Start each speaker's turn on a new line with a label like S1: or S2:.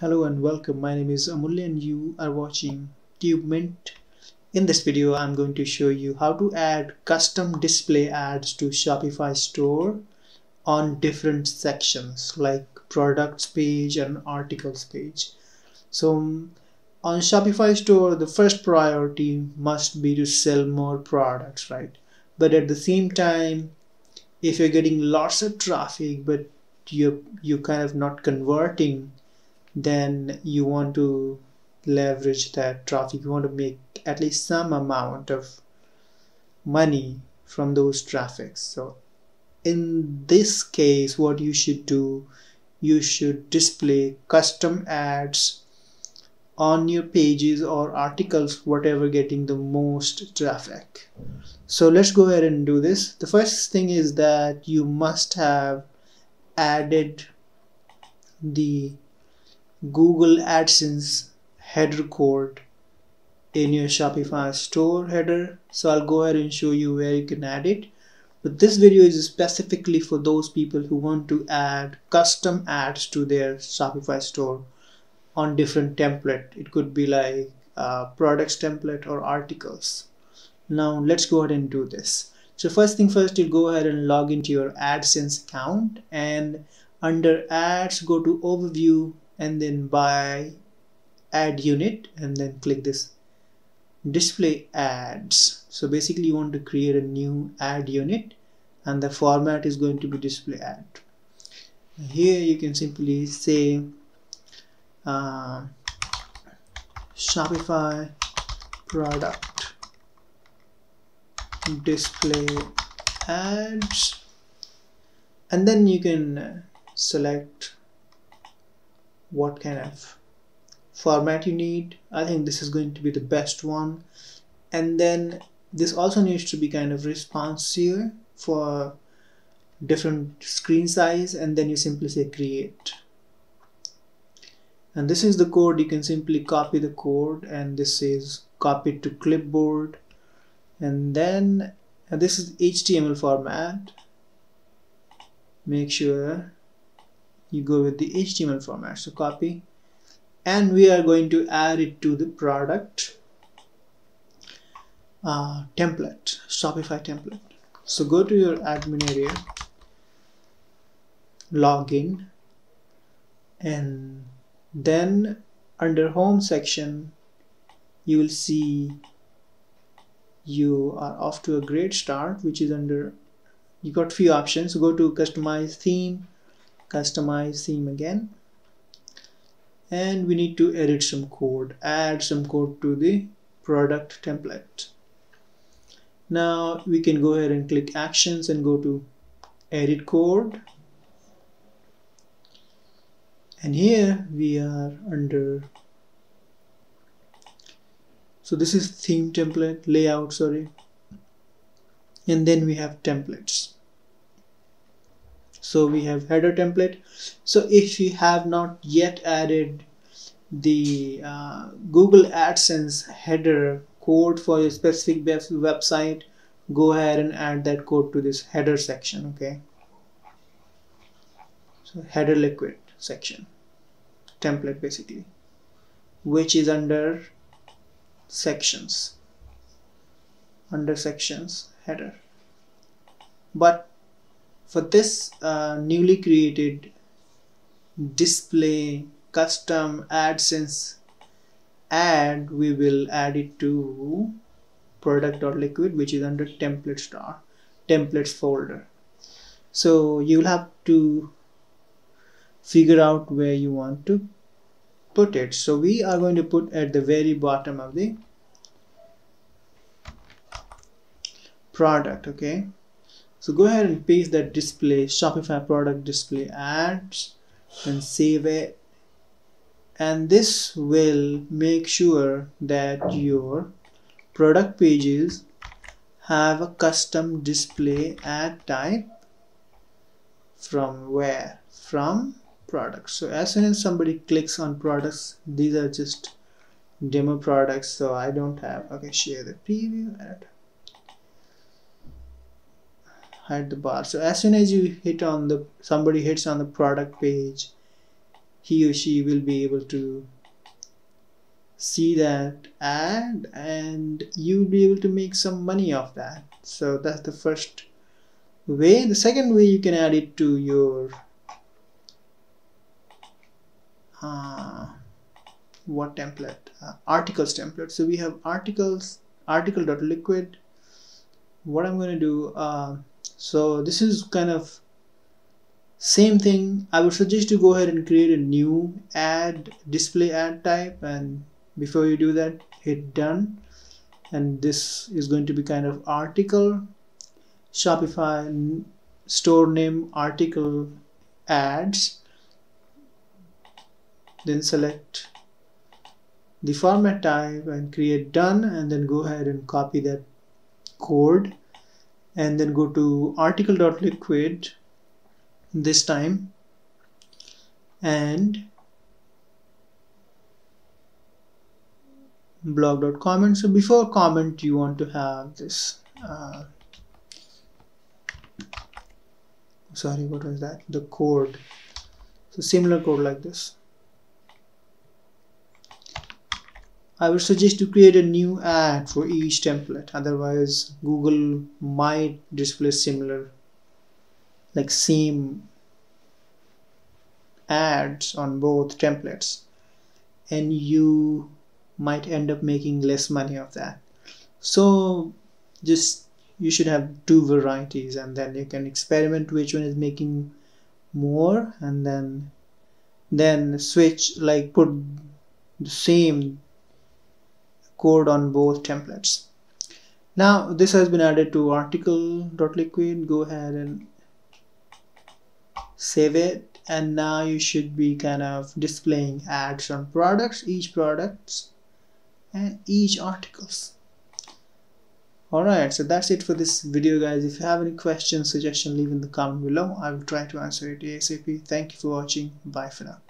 S1: Hello and welcome. My name is Amulya and you are watching TubeMint. In this video, I'm going to show you how to add custom display ads to Shopify store on different sections like products page and articles page. So on Shopify store, the first priority must be to sell more products, right? But at the same time, if you're getting lots of traffic, but you you kind of not converting then you want to leverage that traffic. You want to make at least some amount of money from those traffics. So in this case what you should do you should display custom ads on your pages or articles whatever getting the most traffic. So let's go ahead and do this. The first thing is that you must have added the Google AdSense header code in your Shopify store header. So I'll go ahead and show you where you can add it. But this video is specifically for those people who want to add custom ads to their Shopify store on different template. It could be like uh, products template or articles. Now let's go ahead and do this. So first thing first, you'll go ahead and log into your AdSense account and under ads, go to overview and then by ad unit and then click this display ads. So basically you want to create a new ad unit and the format is going to be display ad. Here you can simply say uh, Shopify product display ads. And then you can select what kind of format you need. I think this is going to be the best one. And then this also needs to be kind of responsive for different screen size and then you simply say create. And this is the code. You can simply copy the code and this says copy to clipboard. And then and this is HTML format. Make sure you go with the HTML format so copy. And we are going to add it to the product uh, template Shopify template. So go to your admin area login and then under home section you will see you are off to a great start which is under you got few options. Go to customize theme customize theme again. And we need to edit some code add some code to the product template. Now we can go ahead and click actions and go to edit code. And here we are under. So this is theme template layout sorry. And then we have templates so we have header template. So if you have not yet added the uh, Google AdSense header code for your specific website go ahead and add that code to this header section okay? So header liquid section template basically which is under sections under sections header. But for this uh, newly created display custom AdSense ad, we will add it to product.liquid which is under template star templates folder. So you'll have to figure out where you want to put it. So we are going to put at the very bottom of the product okay so go ahead and paste that display Shopify product display ads and save it. And this will make sure that your product pages have a custom display ad type from where? From products. So as soon as somebody clicks on products these are just demo products so I don't have okay share the preview ad hide the bar. So as soon as you hit on the somebody hits on the product page he or she will be able to see that ad and you'll be able to make some money off that. So that's the first way. The second way you can add it to your uh, what template? Uh, articles template. So we have articles article.liquid what I'm going to do uh, so this is kind of same thing. I would suggest to go ahead and create a new ad display ad type and before you do that hit done. And this is going to be kind of article Shopify store name article ads. Then select the format type and create done and then go ahead and copy that code and then go to article.liquid this time. And blog.comment so before comment you want to have this uh, sorry what was that? The code. So similar code like this I would suggest to create a new ad for each template. Otherwise Google might display similar like same ads on both templates. And you might end up making less money of that. So just you should have two varieties and then you can experiment which one is making more and then then switch like put the same code on both templates. Now this has been added to article.liquid go ahead and save it. And now you should be kind of displaying ads on products each products and each articles. Alright so that's it for this video guys. If you have any questions suggestion leave in the comment below. I will try to answer it ASAP thank you for watching. Bye for now